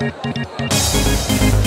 Música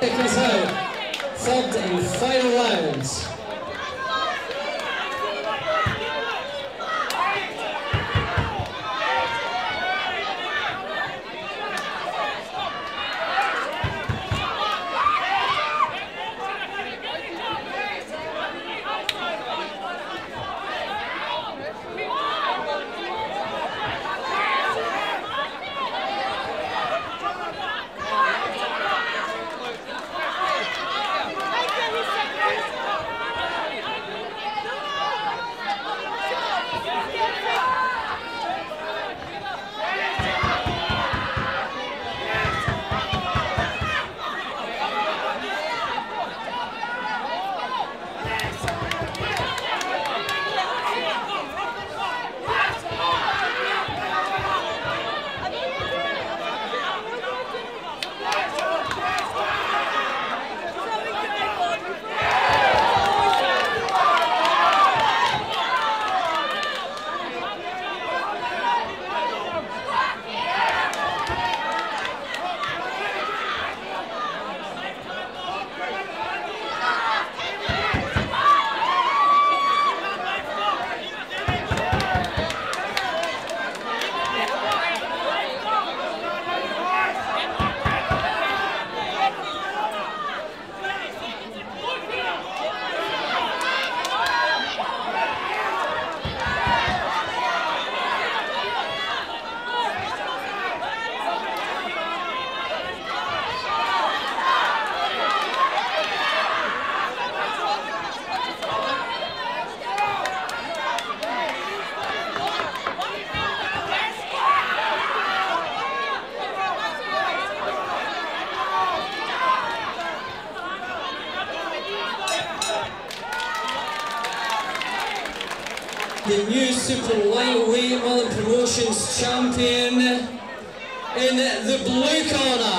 Take us home. Third and final rounds. The new super lightweight Mullen Promotions champion in the blue corner.